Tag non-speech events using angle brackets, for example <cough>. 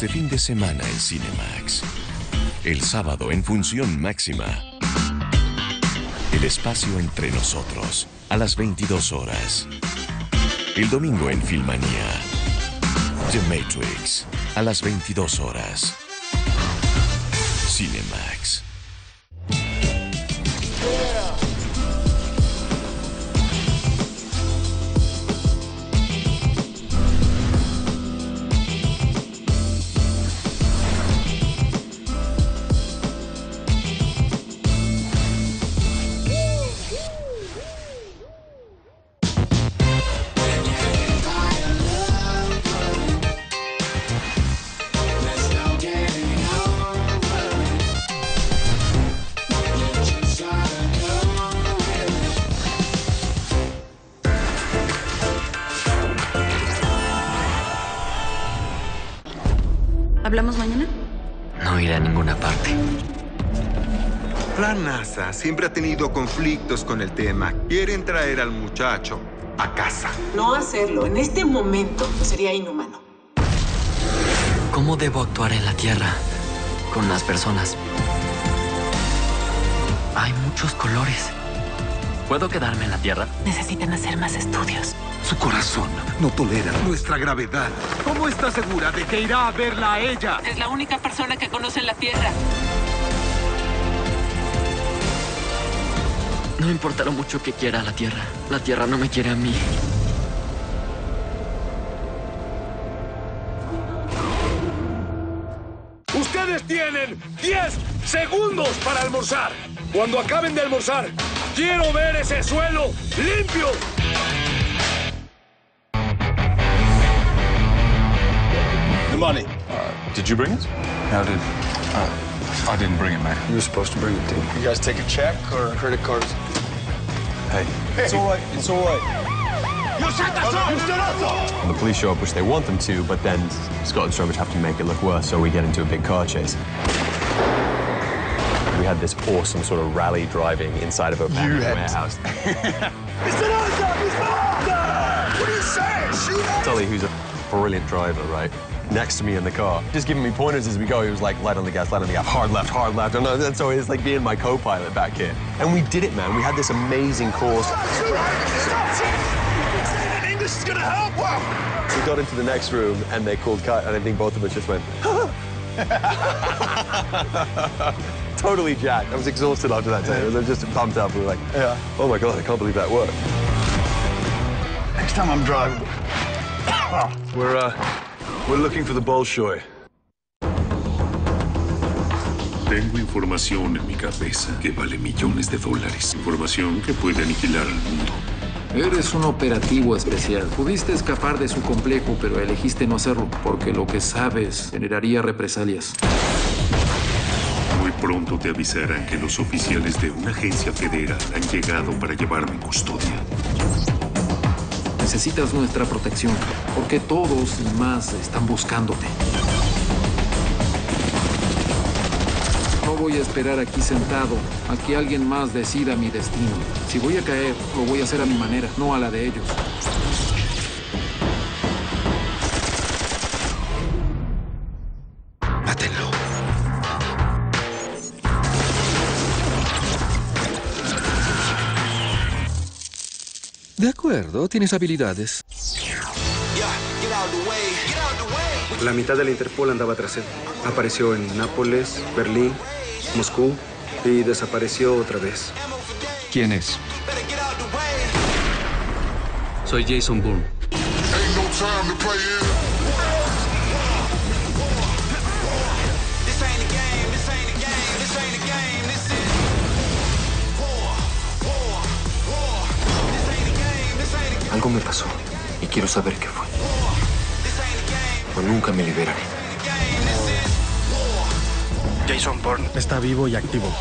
Este fin de semana en Cinemax. El sábado en función máxima. El espacio entre nosotros a las 22 horas. El domingo en Filmanía. The Matrix a las 22 horas. Cinemax. ¿Hablamos mañana? No iré a ninguna parte. La NASA siempre ha tenido conflictos con el tema. Quieren traer al muchacho a casa. No hacerlo en este momento sería inhumano. ¿Cómo debo actuar en la Tierra con las personas? Hay muchos colores. ¿Puedo quedarme en la Tierra? Necesitan hacer más estudios. Su corazón no tolera nuestra gravedad. ¿Cómo está segura de que irá a verla a ella? Es la única persona que conoce la Tierra. No importa lo mucho que quiera la Tierra. La Tierra no me quiere a mí. Ustedes tienen 10 segundos para almorzar. Cuando acaben de almorzar, quiero ver ese suelo limpio. The money. Did you bring it? No, dude. Uh, I didn't bring it, man. You were supposed to bring it, dude. You guys take a check or credit cards? Hey. hey. It's all right. It's all right. And the police show up, which they want them to, but then Scott and Stromage have to make it look worse, so we get into a big car chase. We had this awesome sort of rally driving inside of a warehouse. <laughs> What are you saying? Shoot! Tully, who's a brilliant driver, right? Next to me in the car, just giving me pointers as we go. He was like, light on the gas, light on the gas, hard left, hard left. And, uh, and so it's like being my co-pilot back here. And we did it, man. We had this amazing course. English is gonna help. Wow. We got into the next room and they called cut, and I think both of us just went, <laughs> <laughs> totally jacked. I was exhausted after that day. I was just pumped up. We were like, Yeah. oh my God, I can't believe that worked. Next time I'm driving. <coughs> we're uh, we're looking for the Bolshoi. Tengo información en mi cabeza que vale millones de dólares. Información que puede aniquilar al mundo. Eres un operativo especial. Pudiste escapar de su complejo, pero elegiste no hacerlo, porque lo que sabes generaría represalias. Pronto te avisarán que los oficiales de una agencia federal han llegado para llevarme en custodia. Necesitas nuestra protección, porque todos y más están buscándote. No voy a esperar aquí sentado a que alguien más decida mi destino. Si voy a caer, lo voy a hacer a mi manera, no a la de ellos. De acuerdo, tienes habilidades. La mitad de la Interpol andaba tras él. Apareció en Nápoles, Berlín, Moscú y desapareció otra vez. ¿Quién es? Soy Jason Bourne. Algo me pasó y quiero saber qué fue. O nunca me liberaré. Jason Bourne está vivo y activo.